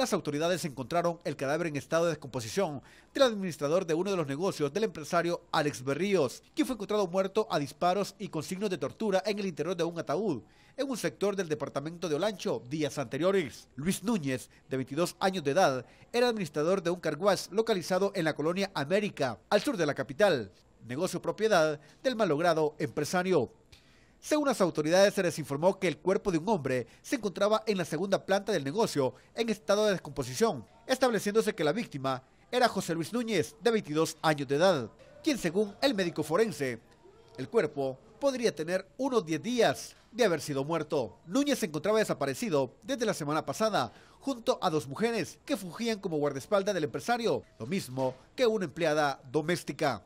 las autoridades encontraron el cadáver en estado de descomposición del administrador de uno de los negocios del empresario Alex Berríos, quien fue encontrado muerto a disparos y con signos de tortura en el interior de un ataúd en un sector del departamento de Olancho días anteriores. Luis Núñez, de 22 años de edad, era administrador de un carguaz localizado en la colonia América, al sur de la capital, negocio propiedad del malogrado empresario. Según las autoridades, se les informó que el cuerpo de un hombre se encontraba en la segunda planta del negocio en estado de descomposición, estableciéndose que la víctima era José Luis Núñez, de 22 años de edad, quien según el médico forense, el cuerpo podría tener unos 10 días de haber sido muerto. Núñez se encontraba desaparecido desde la semana pasada, junto a dos mujeres que fugían como guardaespaldas del empresario, lo mismo que una empleada doméstica.